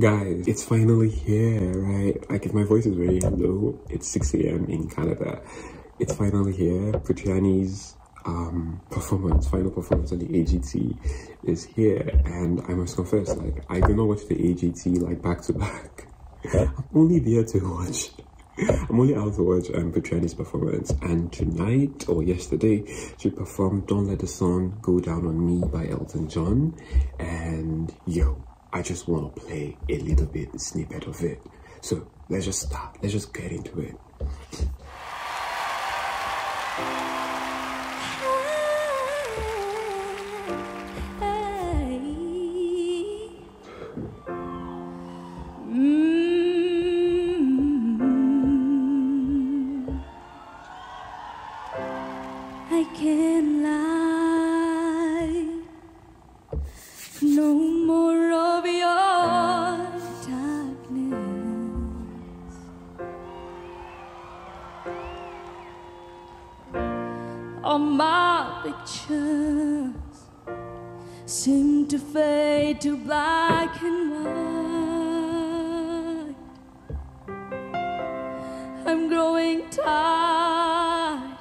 Guys, it's finally here, right? Like, if my voice is very low, it's 6 a.m. in Canada. It's finally here. Putri Ariani's um, performance, final performance on the AGT is here. And I must confess, like, I do not watch the AGT, like, back to back. I'm only there to watch. I'm only out to watch um, Putri Ariani's performance. And tonight, or yesterday, she performed Don't Let the Sun Go Down on Me by Elton John. And yo, I just want to play a little bit, snippet of it. So let's just start. Let's just get into it. All my pictures seem to fade to black and white. I'm growing tired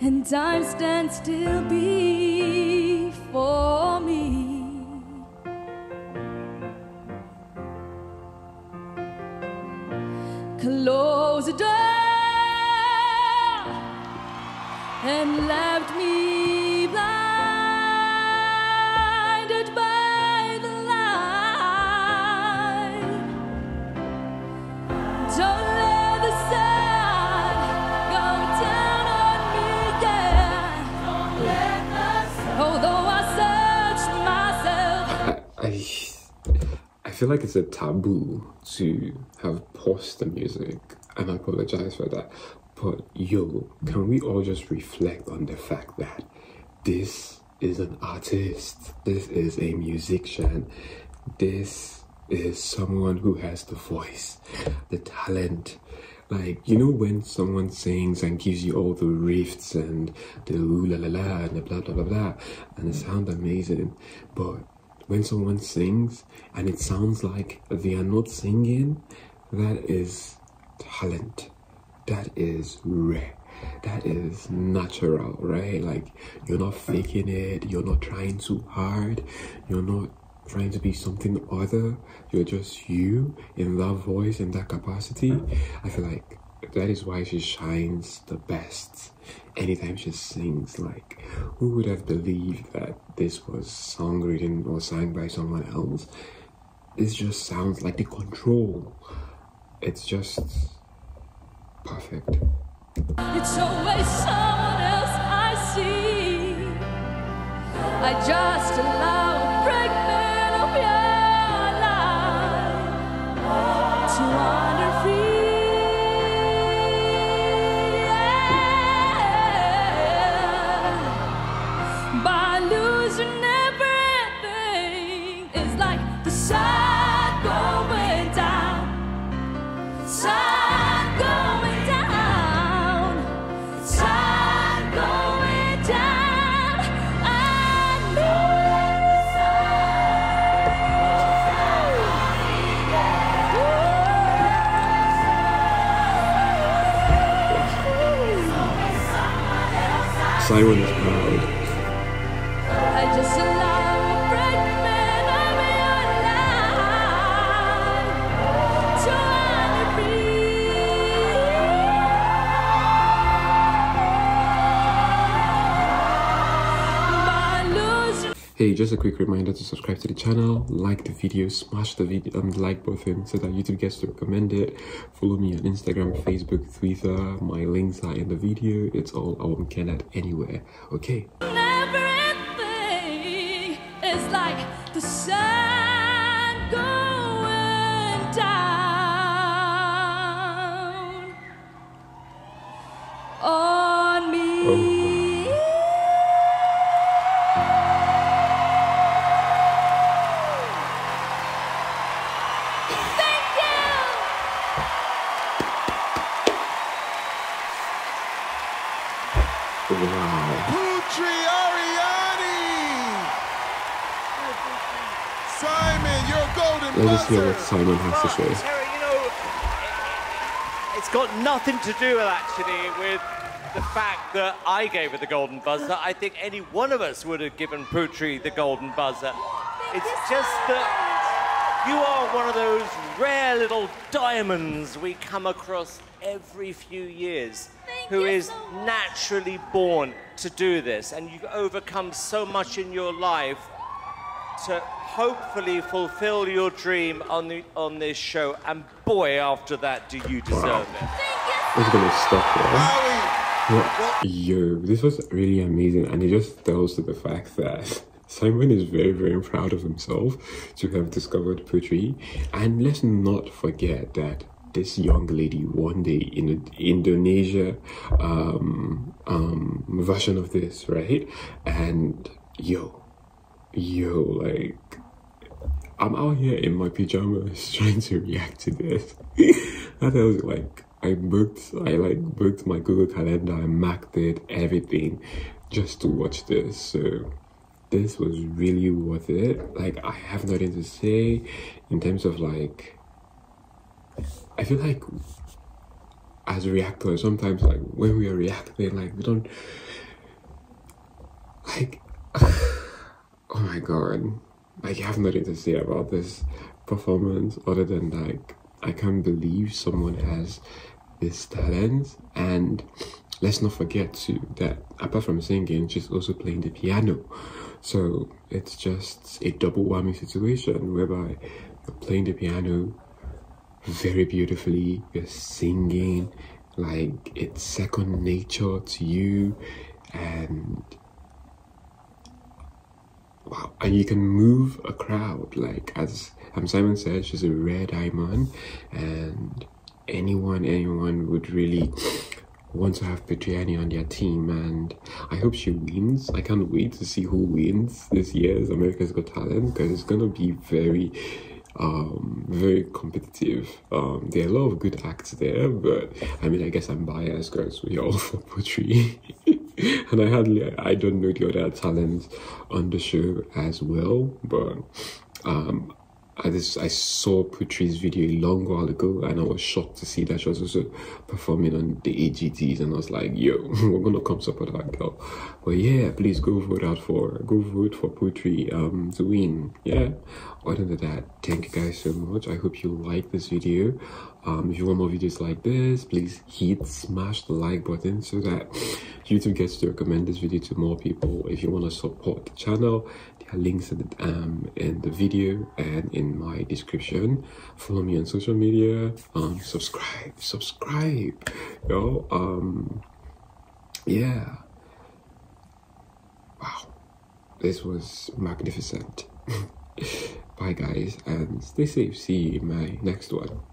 and time stands still before me. Close the door and left me blinded by the light. Don't let the sun go down on me, yeah. Although I searched myself. I, I feel like it's a taboo to have paused the music, and I apologize for that. But yo, can we all just reflect on the fact that this is an artist, this is a musician, this is someone who has the voice, the talent. Like, you know, when someone sings and gives you all the riffs and the ooh la la la and the blah blah blah blah, and it sounds amazing, but when someone sings and it sounds like they are not singing, that is talent. That is rare. That is natural, right? Like you're not faking it, you're not trying too hard, you're not trying to be something other, you're just you in that voice in that capacity. I feel like that is why she shines the best anytime she sings. Like, who would have believed that this was song written or sang by someone else? This just sounds like the control. It's just perfect. It's always someone else I see. I just Simon is proud. I Hey, just a quick reminder to subscribe to the channel, like the video, smash the video, um, like button so that YouTube gets to recommend it. Follow me on Instagram, Facebook, Twitter. My links are in the video. It's all Awom Kenneth anywhere. Okay. Everything is like the sun Wow. Putri Ariani! Simon, you're golden let's hear what. Simon has to say. Terry, you know, it's got nothing to do with actually with the fact that I gave it the golden buzzer. I think any one of us would have given Putri the golden buzzer. It's just that you are one of those rare little diamonds we come across every few years Thank who you is so much. naturally born to do this. And you've overcome so much in your life to hopefully fulfill your dream on the on this show. And boy after that do you deserve it. I'm gonna stop there. Well, yo, this was really amazing, and it just tells to the fact that Simon is very, very proud of himself to have discovered Putri. And let's not forget that this young lady one day in Indonesia um, um, version of this, right? And yo, yo, like I'm out here in my pajamas trying to react to this. that was like I booked I like booked my Google Calendar, I marked it, everything just to watch this. So this was really worth it. Like I have nothing to say in terms of like I feel like as reactors sometimes like when we are reacting like we don't like oh my god. Like I have nothing to say about this performance other than like I can't believe someone has this talent. And let's not forget too that apart from singing she's also playing the piano. So it's just a double whammy situation whereby playing the piano very beautifully you're singing like it's second nature to you and wow and you can move a crowd like as um, simon said she's a rare diamond and anyone anyone would really want to have Putri Ariani on their team and I hope she wins. I can't wait to see who wins this year's America's Got Talent because it's gonna be very um very competitive. Um there are a lot of good acts there, but I mean I guess I'm biased because we all for Putri. and I hardly I don't know the other talents on the show as well, but um I just I saw Putri's video a long while ago and I was shocked to see that she was also performing on the AGTs and I was like, yo, we're gonna come support that girl. But yeah, please go vote out for go vote for Putri um to win. Yeah. Other than that, thank you guys so much. I hope you like this video. Um if you want more videos like this, please hit smash the like button so that YouTube gets to recommend this video to more people. If you want to support the channel, there are links in the, um, in the video and in my description. Follow me on social media. Um, subscribe, subscribe, yo. Um, yeah. Wow, this was magnificent. Bye, guys, and stay safe. See you in my next one.